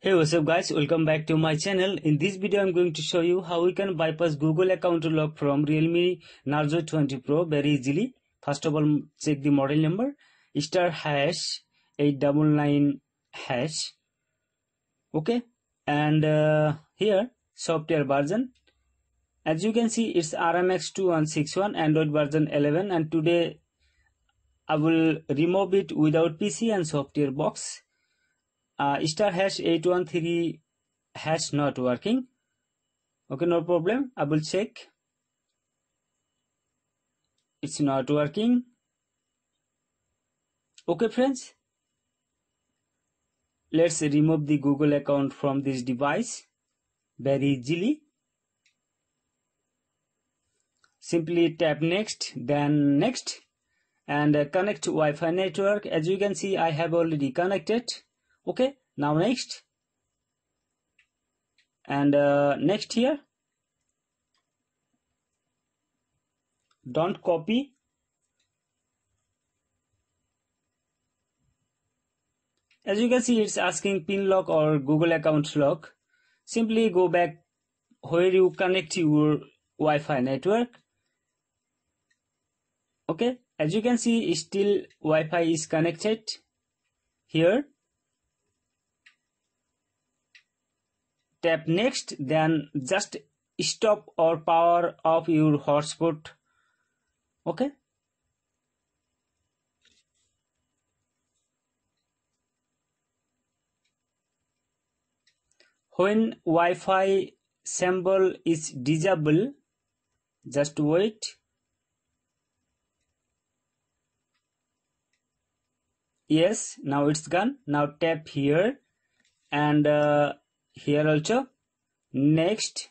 Hey what's up guys? Welcome back to my channel. In this video I'm going to show you how we can bypass Google account lock from Realme Narzo 20 Pro very easily. First of all check the model number. Star hash 899 hash. Okay? And uh, here software version. As you can see it's RMX 2161 Android version 11 and today I will remove it without PC and software box uh, star hash 813 hash not working. Okay no problem. I will check. It's not working. Okay friends. Let's remove the google account from this device very easily. Simply tap next then next and connect wi-fi network. As you can see i have already connected okay now next. And uh, next here. Don't copy. As you can see it's asking pin lock or google account lock. Simply go back where you connect your wi-fi network. Okay as you can see still wi-fi is connected here tap next then just stop or power off your hotspot. Okay? When wi-fi symbol is disabled just wait. Yes now it's gone. Now tap here and uh, here also. Next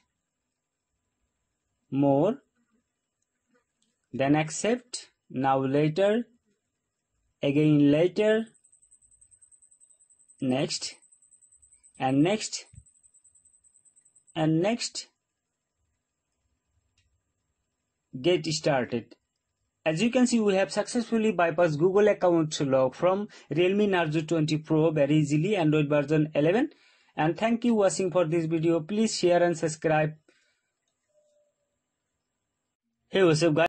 more. Then accept. Now later. Again later. Next. And next. And next. Get started. As you can see we have successfully bypassed google account lock from realme narzo 20 pro very easily android version 11 and thank you watching for this video. Please share and subscribe. Hey what's up guys